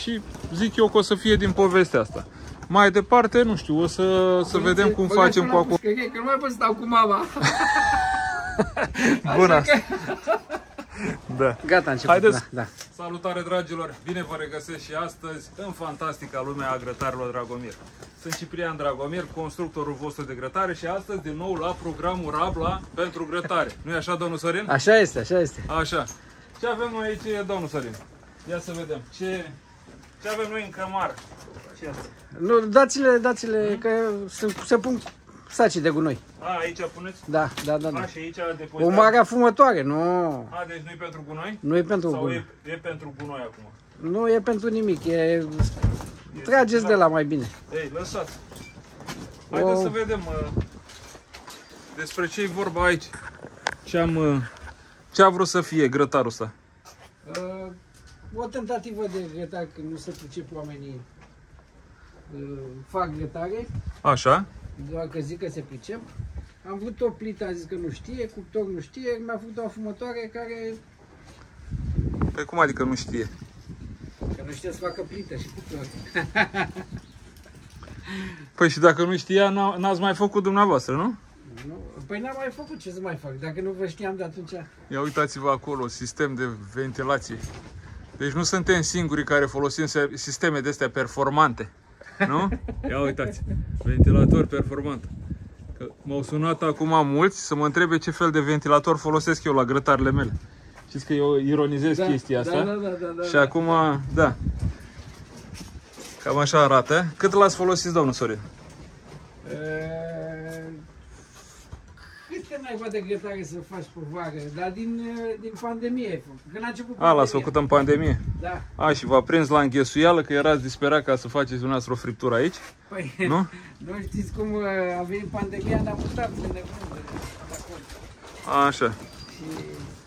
și zic eu că o să fie din povestea asta. Mai departe, nu știu, o să, să vedem cum facem cu acolo. Că nu mai pot stau cu mama. Bună! Da. Gata, început. Haideți. Da, da. Salutare dragilor! Bine vă regăsesc și astăzi în fantastica lume a grătarilor Dragomir. Sunt Ciprian Dragomir, constructorul vostru de grătare și astăzi din nou la programul Rabla pentru grătare. nu e așa, domnul Sorin? Așa este, așa este. Așa. Ce avem noi aici, domnul Sorin? Ia să vedem. Ce, ce avem noi în cămară? Ce asta? Nu, dați-le, dați-le, că sunt, se pun saci de gunoi. A, aici puneți? Da, da, da. A, da. și aici O depozitați? mare afumătoare, nu. A, deci nu e pentru gunoi? Nu e pentru Sau gunoi. e, e pentru gunoi acum? Nu e pentru nimic, e... Trageți de la mai bine. Ei, lăsați. Haideți O- să vedem uh, despre ce e vorba aici. Ce am, uh, ce a vrut să fie grătarul ăsta. Uh, o tentativă de grătar când nu se pricep oamenii uh, fac grătare, Așa. doar că zic că se pricep. Am vrut o plită, a zis că nu știe, cuptor nu știe, mi-a făcut o afumătoare care Păi cum adică nu știe? că nu știe să facă plită și cuptor. Păi și dacă nu știa, n-a- n-ați mai făcut dumneavoastră, nu? Nu? Păi n-am mai făcut, ce să mai fac? Dacă nu vă știam de atunci... Ia uitați-vă acolo, sistem de ventilație. Deci nu suntem singurii care folosim se- sisteme de astea performante. Nu? Ia uitați, ventilator performant. Că m-au sunat acum mulți să mă întrebe ce fel de ventilator folosesc eu la grătarele mele. Știți că eu ironizez chestia asta. Da, da, da, da, da. Și acum, da. Cam așa arată. Cât l-ați folosit, domnul Sorin? Uh, Câte naiba de grătare să faci pe vară? Dar din, uh, din pandemie ai făcut. Când a început A, l-ați pandemia. făcut în pandemie. Da. A, și v-a prins la înghesuială că erați disperat ca să faceți dumneavoastră o friptură aici, Păi, nu? nu știți cum uh, a venit pandemia, ne-am mutat de nebun de de acolo. Așa. Și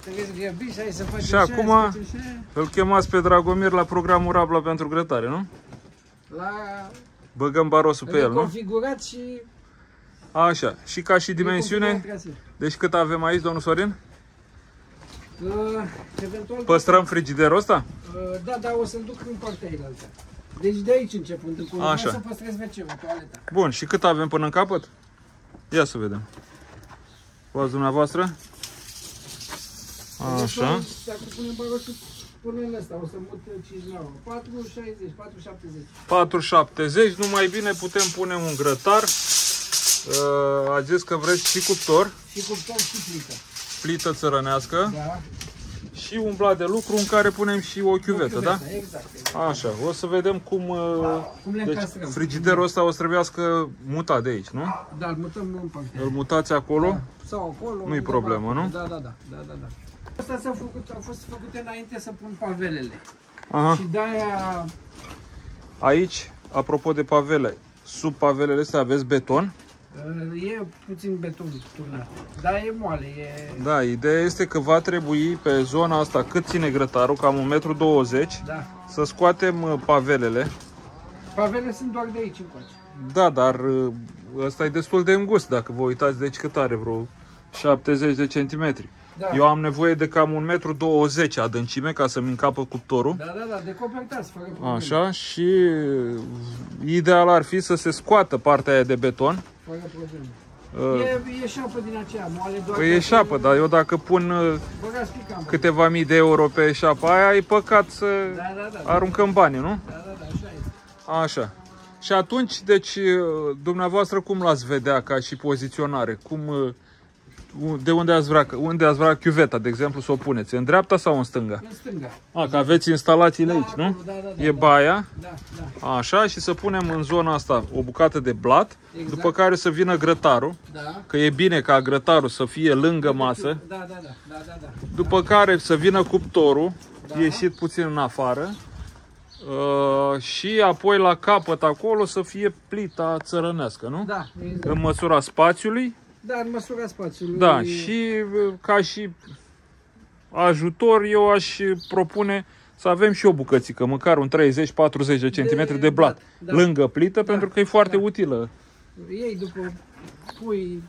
trebuie să grăbi și hai să facem Și așa, acum- să facem așa. Îl chemați pe Dragomir la programul Rabla pentru grătare, nu? La Băgăm barosul pe el, nu? configurat și... Așa. Și ca și dimensiune, reconfigurat traseu. deci cât avem aici, domnul Sorin? Uh, eventual... Păstrăm frigiderul ăsta? Uh, da, da, o să-l duc în partea ailaltă. Deci de aici începând, în curând, Așa. să păstrez wc toaleta. Bun, și cât avem până în capăt? Ia să vedem. Luați dumneavoastră. Așa. Dacă punem barosul până în ăsta, o să mut 5 la 4, 60, 4, 70. 4,70, numai bine putem pune un grătar. Uh, a zis că vreți și cuptor, Și cuptor și plită. plită țărănească Da. și un blat de lucru în care punem și o chiuvetă, da? Exact. exact. Așa, o să vedem cum... uh, Cum le Deci încastrăm. frigiderul ăsta o să trebuiască mutat de aici, nu? Da, îl mutăm în partea. Îl mutați acolo? Sau acolo. Nu-i undeva problemă, acolo. nu? Da, da, da. da, da, da. Asta s-a făcut, au fost făcute înainte să pun pavelele. Aha. Și de-aia Aici, apropo de pavele, sub pavelele astea aveți beton? Uh, e puțin beton turnat. Dar e moale, e... Da, ideea este că va trebui pe zona asta, cât ține grătarul, cam 1,20 m, Da. să scoatem uh, pavelele. Pavele sunt doar de aici încoace. Da, dar uh, ăsta e destul de îngust, dacă vă uitați, deci cât are, vreo 70 de centimetri. Da. Eu am nevoie de cam 1,20 m adâncime ca să-mi încapă cuptorul. Da, da, da, decopertați, fără probleme. Așa, și uh, ideal ar fi să se scoată partea aia de beton. Fără probleme. Uh, E, e șapă din aceea, moale doar... Păi ca e să- șapă, dar eu dacă pun uh, Băgați picam. câteva mii de euro pe șapa aia, e păcat să Da, da, da. aruncăm banii, nu? Da, da, da, așa e. Așa. Și atunci, deci, uh, dumneavoastră cum l-ați vedea ca și poziționare? Cum, uh, de unde ați vrea, unde ați vrea chiuveta, de exemplu, să o puneți? În dreapta sau în stânga? În stânga. A, că aveți instalațiile Da, aici, nu? acolo, Da, da, da, E da. baia, Da, da, așa, și să punem în zona asta o bucată de blat, Exact. după care să vină grătarul, da. că e bine ca grătarul să fie lângă masă, Da, da, da, da, da, da. după care să vină cuptorul, Da. ieșit puțin în afară, uh, și apoi la capăt acolo să fie plita țărănească, nu? Da, exact. În măsura spațiului, Da, în măsura spațiului. da, și uh, ca și ajutor eu aș propune să avem și o bucățică, măcar un 30-40 de centimetri de blat, da, da. lângă plită, pentru că e foarte da. utilă. Ei după pui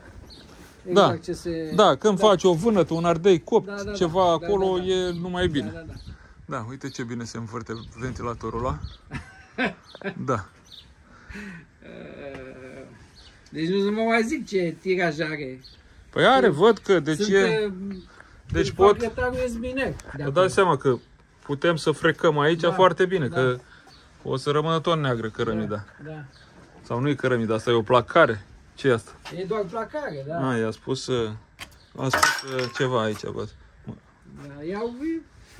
Da. exact ce se... Da, când faci o vânătă, un ardei copt, Da, da, da. ceva Da, acolo, da, da. e numai bine. Da, da, da. Da, uite ce bine se învârte ventilatorul ăla. Da. Uh, Deci nu mă mai zic ce tiraj are. Păi are, văd că, deci Sunt, e... uh, Deci sunt pot- proprietarul Esminer. de Vă acolo. dați seama că putem să frecăm aici Da, foarte bine, da. că o să rămână tot neagră cărămida. Da. Sau nu e cărămida, asta e o placare. ce e asta? E doar placare, da. A, i-a spus, uh, a spus uh, ceva aici, văd. da. Iau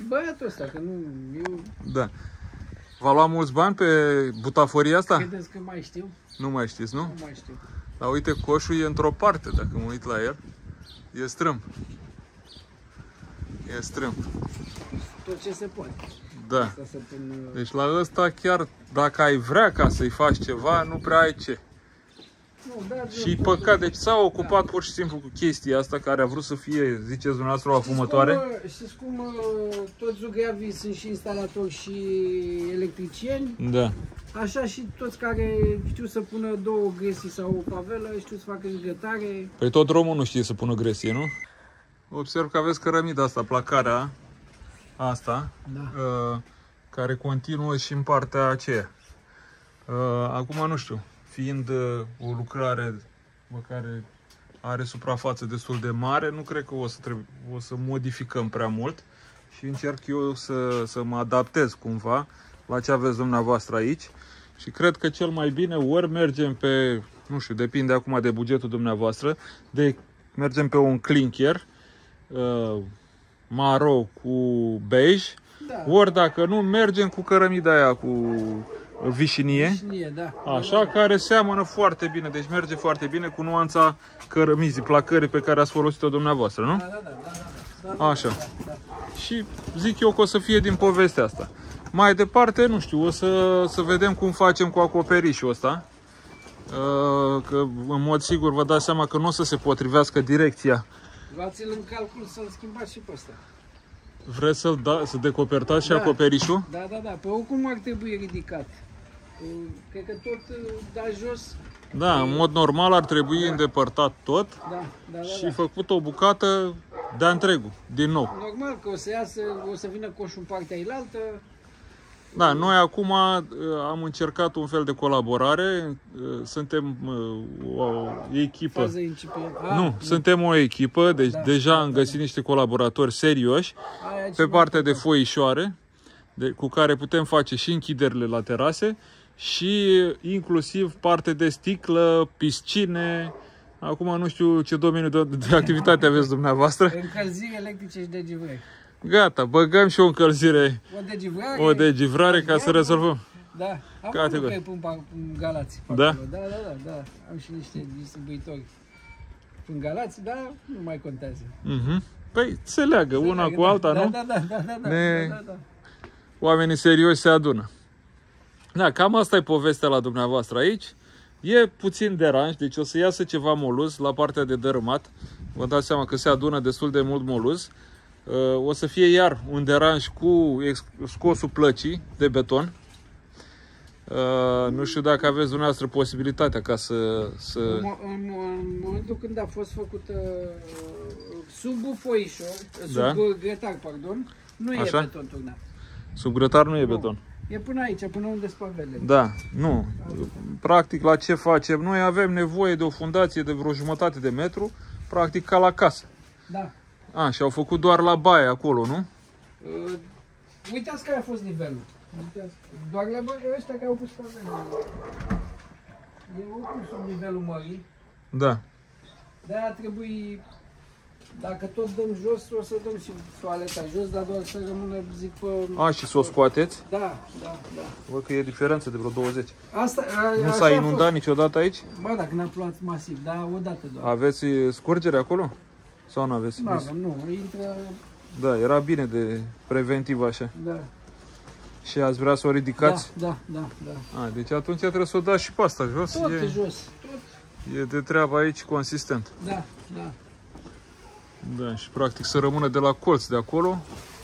băiatul ăsta, că nu... Eu Da. V-a luat mulți bani pe butaforia asta? credeți că mai știu? Nu mai știți, nu? Nu mai știu. Dar uite, coșul e într-o parte, dacă mă uit la el. E strâmb. E strâmb. Tot ce se poate. Da. Asta să pun... uh, Deci la ăsta chiar, dacă ai vrea ca să-i faci ceva, nu prea ai ce. Nu, da, Și păcat, deci s-a ocupat pur și simplu cu chestia asta care a vrut să fie, ziceți dumneavoastră, o afumătoare. Știți cum, uh, știți cum uh, toți zugreavii sunt și instalatori și electricieni? Da. Așa și toți care știu să pună două gresii sau o pavelă, știu să facă grătare. Păi tot romul nu știe să pună gresie, nu? Observ că aveți cărămida asta, placarea asta, Da. uh, care continuă și în partea aceea. Uh, acum nu știu, fiind uh, o lucrare bă, care are suprafață destul de mare, nu cred că o să, trebuie, o să modificăm prea mult și încerc eu să, să mă adaptez cumva la ce aveți dumneavoastră aici și cred că cel mai bine ori mergem pe, nu știu, depinde acum de bugetul dumneavoastră, de mergem pe un clinker uh, maro cu beige, Da. ori dacă nu, mergem cu cărămida aia cu vișinie. Vișnie, da. Așa, care seamănă foarte bine, deci merge foarte bine cu nuanța cărămizii, placării pe care ați folosit-o dumneavoastră, nu? Da, da, da, da, da, da. Așa. Și zic eu că o să fie din povestea asta. Mai departe, nu știu, o să, să vedem cum facem cu acoperișul ăsta. Uh, Că în mod sigur vă dați seama că nu o să se potrivească direcția. Luați-l în calcul să-l schimbați și pe ăsta. Vreți să-l da, să decopertați și Da. acoperișul? Da, da, da. Pe oricum ar trebui ridicat. Uh, Cred că tot uh, da jos. Da, în mod normal ar trebui îndepărtat tot Da, da, da. și da. făcut o bucată de întregul, din nou. Normal că o să iasă, o să vină coșul în partea ilaltă. Da, noi acum uh, am încercat un fel de colaborare, uh, suntem uh, o echipă. Fază incipientă. Ah, Nu, suntem o echipă, deci Da, deja da, am da, găsit niște colaboratori serioși aia pe ceva partea de important. foișoare, de, cu care putem face și închiderile la terase și inclusiv parte de sticlă, piscine. Acum nu știu ce domeniu de, de activitate aveți dumneavoastră. Încălziri electrice și degivrări. Gata, băgăm și o încălzire, O degivrare. o degivrare ca să rezolvăm. Da, am Categoric. unul care pun pa- în Galați. pe Da? acolo. Da, da, da, da. Am și niște distribuitori în Galați, dar nu mai contează. Mhm. Păi se leagă una Înțeleg, cu da, alta, da, nu? Da, da, da, da, da, Ne- da, da, da. Oamenii serioși se adună. Da, cam asta e povestea la dumneavoastră aici. E puțin deranj, deci o să iasă ceva moluz la partea de dărâmat. Vă dați seama că se adună destul de mult moluz. Uh, O să fie iar un deranj cu ex- scosul plăcii de beton. Uh, Nu știu dacă aveți dumneavoastră posibilitatea ca să... să... În, mo- în, în momentul când a fost făcută sub foișor, sub Da. gretar, pardon, nu Așa? e beton turnat. Sub grătar nu e beton. E până aici, până unde spavele. Da, nu. Practic la ce facem? Noi avem nevoie de o fundație de vreo jumătate de metru, practic ca la casă. Da. A, și au făcut doar la baie acolo, nu? Uh, uitați care a fost nivelul. Uitați. Doar la băgă ăștia care au pus spavele. E oricum sub nivelul mării. Da. De-aia trebuie, dacă tot dăm jos, o să dăm și toaleta jos, dar doar să rămână, zic, pe... A, și să o scoateți? Da, da, da. Văd că e diferență de vreo 20. Asta, a, Nu așa s-a a inundat Fost. niciodată aici? Ba, dacă n-a plouat masiv, dar odată doar. Aveți e, scurgere acolo? Sau nu aveți? Nu avem, nu, intră, Da, era bine de preventiv așa. da. Și ați vrea să o Da, ridicați? da, da, da. A, deci atunci trebuie să o dați și pe asta jos. Tot E, jos, tot, e de treabă aici consistent. da, da. Da, și practic să rămână de la colț de acolo.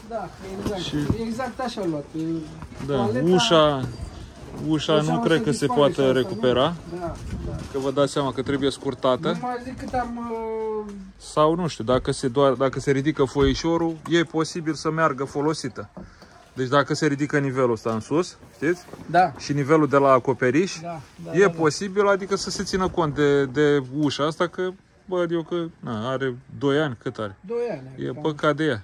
Da, exact. Și- Exact așa a luat. Da, Toaleta- ușa, ușa Ușa nu o cred să că se dispare și poate asta, recupera. nu? Da, da. Că vă dați seama că trebuie scurtată. Nu mai zic cât am... uh, Sau nu știu, dacă se, doar, dacă se ridică foișorul, e posibil să meargă folosită. Deci dacă se ridică nivelul ăsta în sus, știți? Da. Și nivelul de la acoperiș, Da, da, e da, da. posibil, adică să se țină cont de, de ușa asta, că văd eu că na, are 2 ani, cât are? Doi ani. E cam. păcat de ea.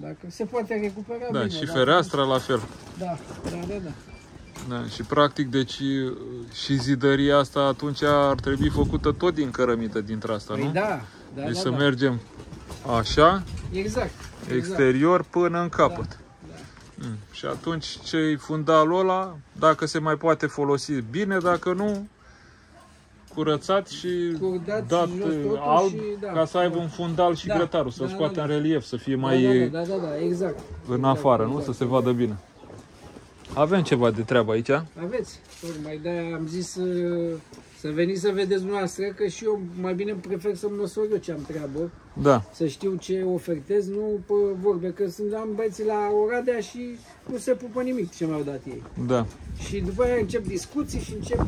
Dacă se poate recupera Da, bine. și dacă- fereastra la fel. Da, da, da, da. Da, și practic, deci și zidăria asta atunci ar trebui făcută tot din cărămită dintre asta, Păi nu? da, da, deci da, să da. mergem așa, Exact. exact. exterior până în capăt. Da. Mm. Și atunci ce fundalul ăla, dacă se mai poate folosi bine, dacă nu, curățat și Curdat dat jos totul alb și, da, ca să aibă da. un fundal și Da, grătarul, să-l da, scoate da, în da. relief, să fie mai Da, da, da, da, da, exact. în Exact, afară, nu? exact, Să se exact. vadă bine. Avem ceva de treabă aici. Aveți. Tocmai de am zis uh, să veniți să vedeți dumneavoastră că și eu mai bine prefer să măsor eu ce am treabă, Da. să știu ce ofertez, nu pe vorbe, că sunt am băieții la Oradea și nu se pupă nimic ce mi-au dat ei. Da. Și după aia încep discuții și încep...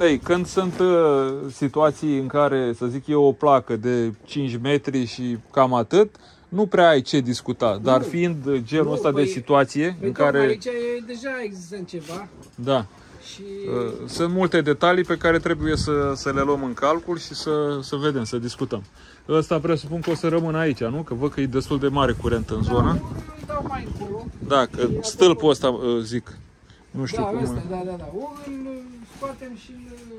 uh, Ei, când sunt uh, situații în care, să zic eu, o placă de 5 metri și cam atât, nu prea ai ce discuta. Dar fiind uh, genul Nu, ăsta de păi- situație Păi în tocmai care, aici e deja există ceva da, și... uh, sunt multe detalii pe care trebuie să, să le luăm în calcul și să, să vedem, să discutăm. Ăsta presupun că o să rămână aici, nu? Că văd că e destul de mare curent în Da, zonă. îl dau mai încolo. Da, că stâlpul ăsta, uh, zic, nu știu Da, cum... ăsta, da, da, da. Ori îl scoatem și îl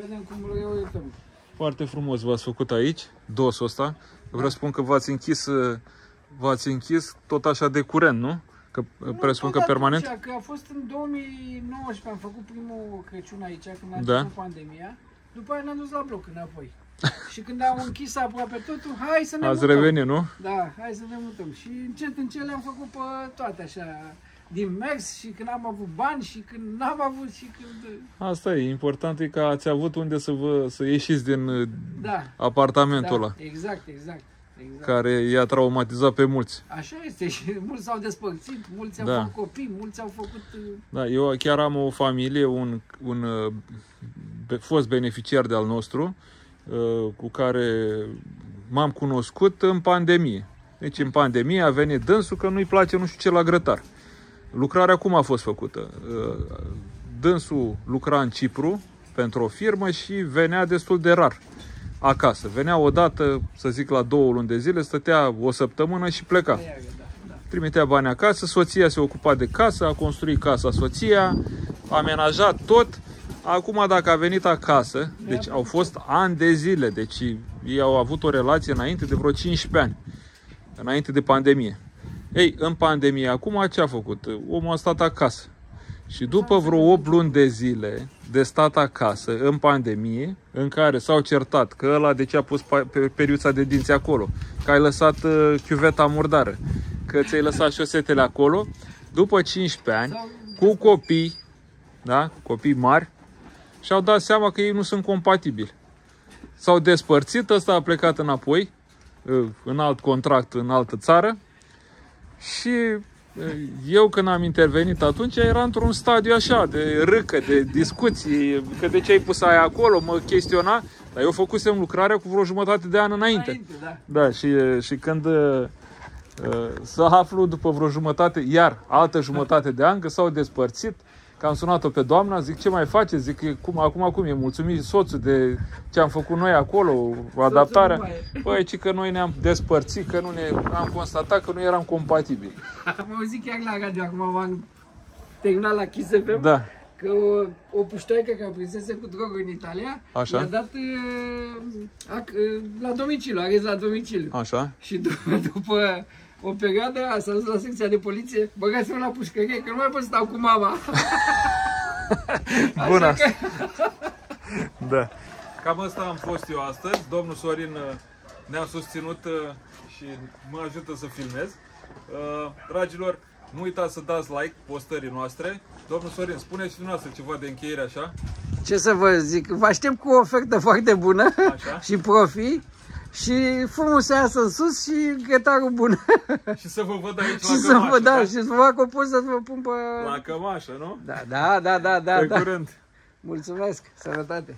vedem cum îl reorientăm. Foarte frumos v-ați făcut aici, dosul ăsta. Vreau să spun că v-ați închis, uh, v-ați închis tot așa de curent, nu? Că uh, presupun că tot permanent? Atunci, că a fost în 2019, am făcut primul Crăciun aici, când a Da. început pandemia. După aia ne-am dus la bloc înapoi. și când am închis aproape totul, hai să ne Ați mutăm. revenit, nu? Da, hai să ne mutăm. Și încet, încet le-am făcut pe toate așa, din mers și când am avut bani și când n-am avut și când... Asta e, important e că ați avut unde să vă să ieșiți din uh, Da, apartamentul ăla, da exact, exact. exact. care i-a traumatizat pe mulți. Așa este și mulți s-au despărțit, mulți au Da. făcut copii, mulți au făcut... uh, Da, eu chiar am o familie, un, un uh, be- fost beneficiar de al nostru, uh, cu care m-am cunoscut în pandemie. Deci în pandemie a venit dânsul că nu-i place nu știu ce la grătar. Lucrarea cum a fost făcută? Uh, Dânsul lucra în Cipru pentru o firmă și venea destul de rar acasă. Venea odată, să zic, la două luni de zile, stătea o săptămână și pleca tăiară, da, da. trimitea bani acasă, soția se ocupa de casă, a construit casa soția, a amenajat tot. Acum dacă a venit acasă, deci au fost ani de zile, deci ei au avut o relație înainte de vreo 15 ani, înainte de pandemie. Ei, în pandemie, acum ce a făcut? Omul a stat acasă. Și după vreo 8 luni de zile de stat acasă, în pandemie, în care s-au certat că ăla de ce a pus pa- pe periuța de dinți acolo, că ai lăsat uh, chiuveta murdară, că ți-ai lăsat șosetele acolo, după 15 ani, Sau- cu copii, da, copii mari, și-au dat seama că ei nu sunt compatibili. S-au despărțit, ăsta a plecat înapoi, uh, în alt contract, în altă țară, și uh, eu când am intervenit atunci era într-un stadiu așa de râcă, de discuții, că de ce ai pus aia acolo, mă chestiona, dar eu făcusem lucrarea cu vreo jumătate de an înainte. Înainte, da. Da, și, și când uh, uh, să aflu după vreo jumătate, iar altă jumătate de an, că s-au despărțit, că am sunat-o pe doamna, zic ce mai face, zic "E cum, acum cum e, mulțumit soțul de ce am făcut noi acolo, adaptarea. nu mai e. Păi, ci că noi ne-am despărțit, că nu ne, am constatat că nu eram compatibili. Am auzit chiar la radio, acum am terminat la Kiss FM, Da, că o, o puștoaică care prinsese cu droguri în Italia, Așa. i-a dat uh, ac, uh, la domiciliu, a la domiciliu. așa. Și după, după o perioadă s-a dus la secția de poliție, băgați-mă la pușcărie, că nu mai pot să stau cu mama. Bună Așa că, Da. Cam asta am fost eu astăzi. Domnul Sorin uh, ne-a susținut uh, și mă ajută să filmez. Uh, Dragilor, nu uitați să dați like postării noastre. Domnul Sorin, spuneți și dumneavoastră ceva de încheiere așa. ce să vă zic, vă aștept cu o ofertă foarte bună Așa. și profi și fumul să iasă în sus și grătarul bun. Și să vă văd aici și la să cămașă. vă, da, și să vă fac o poză să vă pun pe... La cămașă, nu? Da, da, da, da, da, Pe da. curând. Mulțumesc, sănătate.